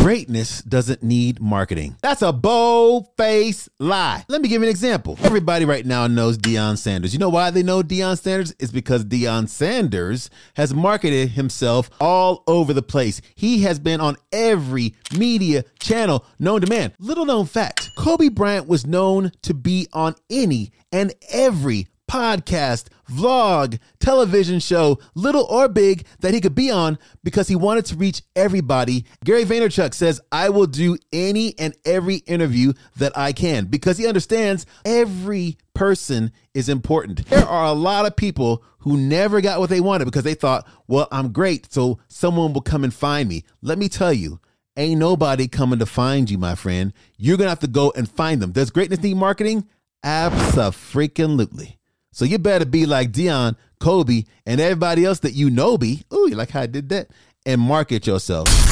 Greatness doesn't need marketing. That's a bold face lie. Let me give you an example. Everybody right now knows Deion Sanders. You know why they know Deion Sanders? It's because Deion Sanders has marketed himself all over the place. He has been on every media channel known to man. Little known fact Kobe Bryant was known to be on any and every podcast, vlog, television show, little or big, that he could be on because he wanted to reach everybody. Gary Vaynerchuk says, I will do any and every interview that I can because he understands every person is important. There are a lot of people who never got what they wanted because they thought, well, I'm great, so someone will come and find me. Let me tell you, ain't nobody coming to find you, my friend. You're going to have to go and find them. Does greatness need marketing? Absolutely. So you better be like Deion, Kobe, and everybody else that you know be. Ooh, you like how I did that? And market yourself.